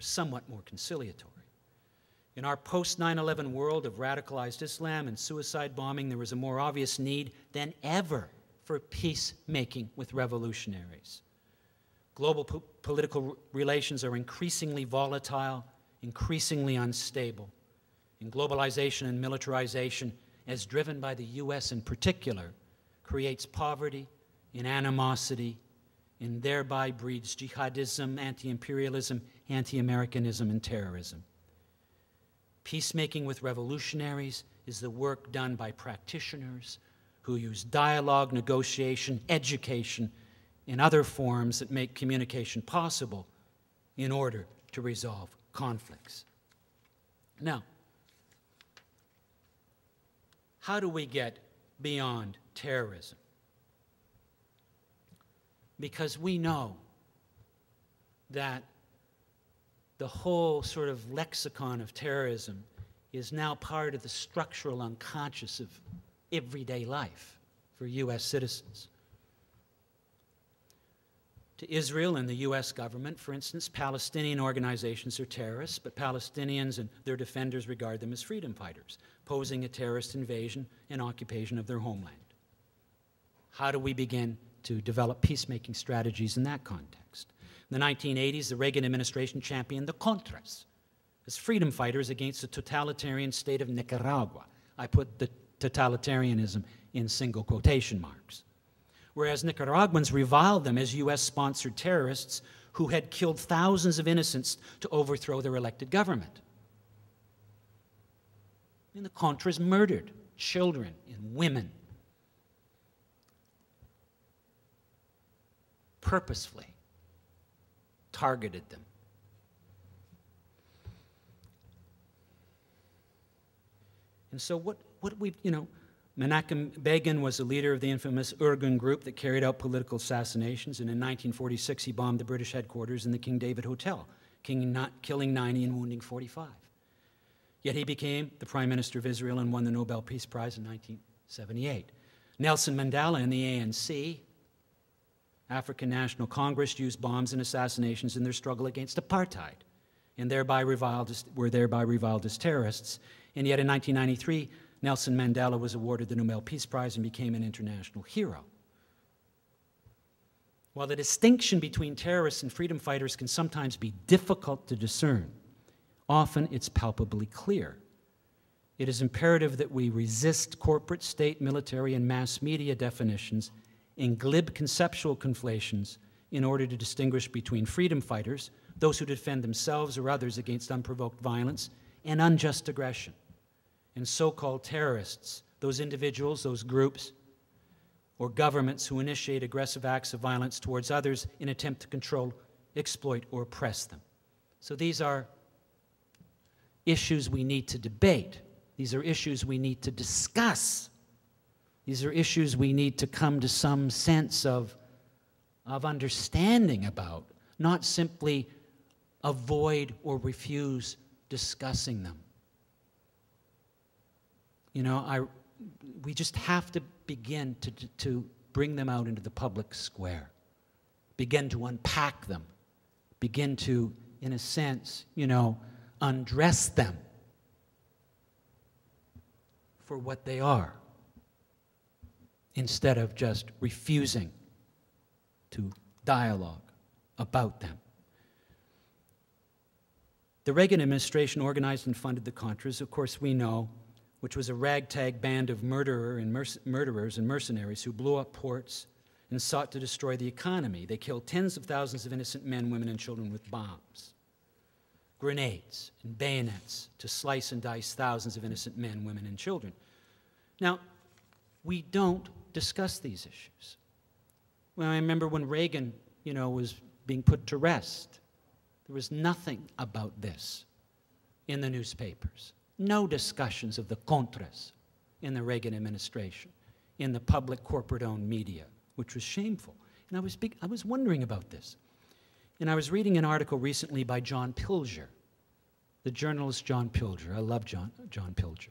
somewhat more conciliatory. In our post 9 11 world of radicalized Islam and suicide bombing, there was a more obvious need than ever for peacemaking with revolutionaries. Global po- political relations are increasingly volatile, increasingly unstable. And globalization and militarization, as driven by the U.S. in particular, creates poverty and animosity and thereby breeds jihadism, anti imperialism, anti Americanism, and terrorism. Peacemaking with revolutionaries is the work done by practitioners who use dialogue, negotiation, education, and other forms that make communication possible in order to resolve conflicts. Now, how do we get beyond terrorism? Because we know that the whole sort of lexicon of terrorism is now part of the structural unconscious of everyday life for U.S. citizens. To Israel and the U.S. government, for instance, Palestinian organizations are terrorists, but Palestinians and their defenders regard them as freedom fighters, posing a terrorist invasion and occupation of their homeland. How do we begin to develop peacemaking strategies in that context? In the 1980s, the Reagan administration championed the Contras as freedom fighters against the totalitarian state of Nicaragua. I put the totalitarianism in single quotation marks. Whereas Nicaraguans reviled them as U.S. sponsored terrorists who had killed thousands of innocents to overthrow their elected government. And the Contras murdered children and women purposefully targeted them. And so, what, what we, you know, Menachem Begin was the leader of the infamous Irgun group that carried out political assassinations, and in 1946 he bombed the British headquarters in the King David Hotel, killing 90 and wounding 45. Yet he became the Prime Minister of Israel and won the Nobel Peace Prize in 1978. Nelson Mandela and the ANC African National Congress used bombs and assassinations in their struggle against apartheid and thereby reviled as, were thereby reviled as terrorists. And yet in 1993, Nelson Mandela was awarded the Nobel Peace Prize and became an international hero. While the distinction between terrorists and freedom fighters can sometimes be difficult to discern, often it's palpably clear. It is imperative that we resist corporate, state, military, and mass media definitions in glib conceptual conflations in order to distinguish between freedom fighters, those who defend themselves or others against unprovoked violence, and unjust aggression, and so called terrorists, those individuals, those groups, or governments who initiate aggressive acts of violence towards others in attempt to control, exploit, or oppress them. So these are issues we need to debate. These are issues we need to discuss. These are issues we need to come to some sense of, of understanding about, not simply avoid or refuse discussing them. You know, I, we just have to begin to, to bring them out into the public square, begin to unpack them, begin to, in a sense, you know, undress them for what they are instead of just refusing to dialogue about them. The Reagan administration organized and funded the Contras, of course, we know, which was a ragtag band of murderer and murderers and mercenaries who blew up ports and sought to destroy the economy. They killed tens of thousands of innocent men, women, and children with bombs, grenades, and bayonets to slice and dice thousands of innocent men, women, and children. Now, we don't discuss these issues. Well, I remember when Reagan, you know, was being put to rest. There was nothing about this in the newspapers. No discussions of the Contras in the Reagan administration, in the public corporate owned media, which was shameful. And I was, I was wondering about this. And I was reading an article recently by John Pilger, the journalist John Pilger. I love John, John Pilger.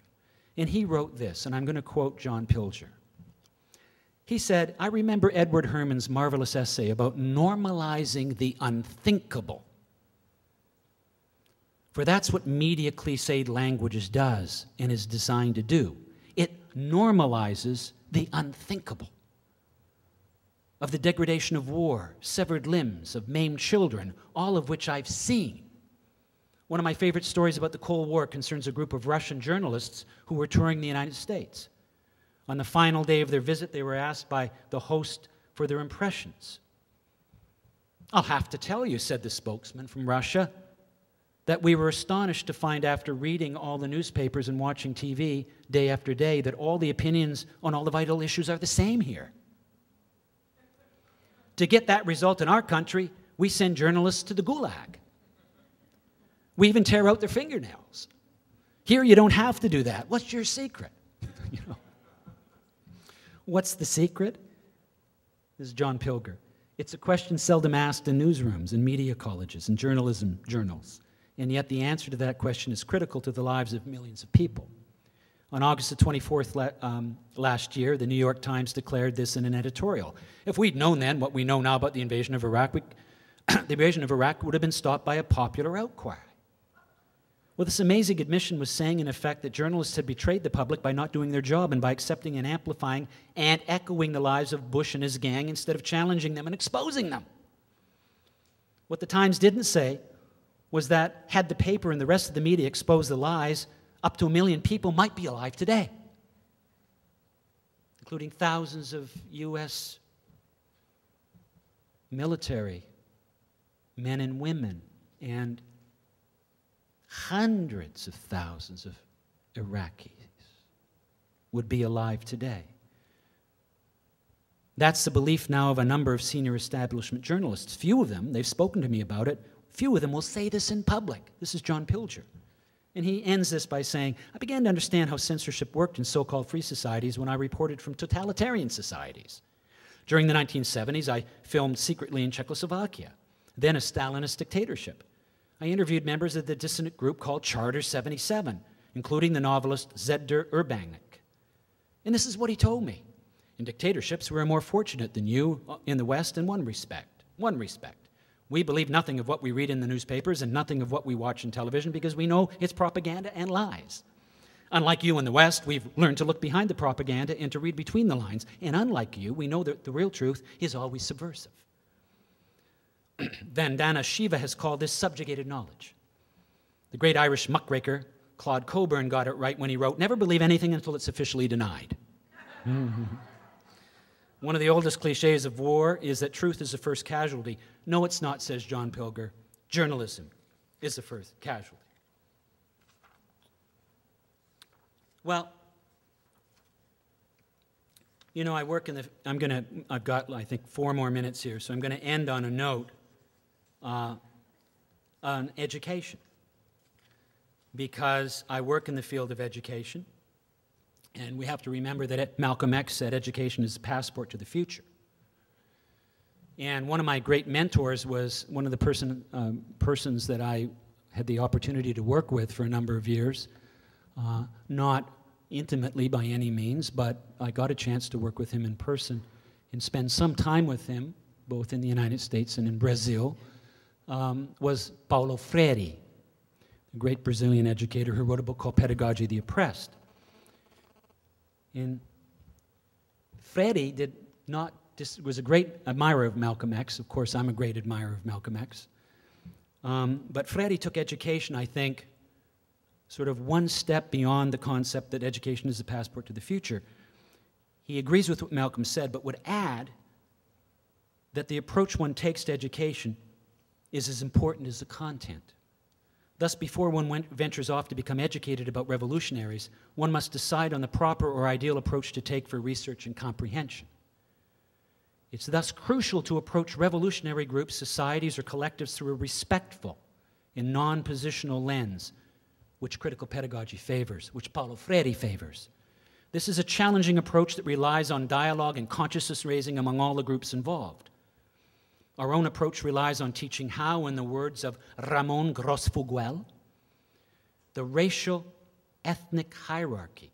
And he wrote this, and I'm going to quote John Pilger. He said, I remember Edward Herman's marvelous essay about normalizing the unthinkable. For that's what media cliched languages does and is designed to do. It normalizes the unthinkable of the degradation of war, severed limbs, of maimed children, all of which I've seen. One of my favorite stories about the Cold War concerns a group of Russian journalists who were touring the United States. On the final day of their visit, they were asked by the host for their impressions. I'll have to tell you, said the spokesman from Russia, that we were astonished to find after reading all the newspapers and watching TV day after day that all the opinions on all the vital issues are the same here. To get that result in our country, we send journalists to the gulag. We even tear out their fingernails. Here, you don't have to do that. What's your secret? you know. What's the secret? This is John Pilger. It's a question seldom asked in newsrooms, in media colleges, in journalism journals. And yet, the answer to that question is critical to the lives of millions of people. On August the 24th um, last year, the New York Times declared this in an editorial. If we'd known then what we know now about the invasion of Iraq, we, the invasion of Iraq would have been stopped by a popular outcry. Well, this amazing admission was saying, in effect, that journalists had betrayed the public by not doing their job and by accepting and amplifying and echoing the lies of Bush and his gang instead of challenging them and exposing them. What the Times didn't say was that had the paper and the rest of the media exposed the lies, up to a million people might be alive today, including thousands of U.S. military men and women, and hundreds of thousands of Iraqis would be alive today. That's the belief now of a number of senior establishment journalists. Few of them, they've spoken to me about it, few of them will say this in public. This is John Pilger. And he ends this by saying, I began to understand how censorship worked in so called free societies when I reported from totalitarian societies. During the 1970s, I filmed secretly in Czechoslovakia, then a Stalinist dictatorship. I interviewed members of the dissident group called Charter 77, including the novelist Zdener Urbanek. And this is what he told me. In dictatorships, we are more fortunate than you in the West in one respect. One respect. We believe nothing of what we read in the newspapers and nothing of what we watch on television because we know it's propaganda and lies. Unlike you in the West, we've learned to look behind the propaganda and to read between the lines. And unlike you, we know that the real truth is always subversive. Vandana Shiva has called this subjugated knowledge. The great Irish muckraker Claud Cockburn got it right when he wrote, Never believe anything until it's officially denied. One of the oldest cliches of war is that truth is the first casualty. No, it's not, says John Pilger. Journalism is the first casualty. Well, you know, I work in the, I'm going to, I've got, I think, four more minutes here, so I'm going to end on a note uh, on education. Because I work in the field of education. And we have to remember that Malcolm X said education is a passport to the future. And one of my great mentors was one of the person, um, persons that I had the opportunity to work with for a number of years. Uh, not intimately by any means, but I got a chance to work with him in person and spend some time with him, both in the United States and in Brazil, um, was Paulo Freire, a great Brazilian educator who wrote a book called Pedagogy of the Oppressed. And Freire did not, was a great admirer of Malcolm X. Of course, I'm a great admirer of Malcolm X. Um, but Freire took education, I think, sort of one step beyond the concept that education is a passport to the future. He agrees with what Malcolm said, but would add that the approach one takes to education is as important as the content. Thus, before one ventures off to become educated about revolutionaries, one must decide on the proper or ideal approach to take for research and comprehension. It's thus crucial to approach revolutionary groups, societies, or collectives through a respectful and non positional lens, which critical pedagogy favors, which Paulo Freire favors. This is a challenging approach that relies on dialogue and consciousness raising among all the groups involved. Our own approach relies on teaching how, in the words of Ramon Grosfoguel, the racial ethnic hierarchy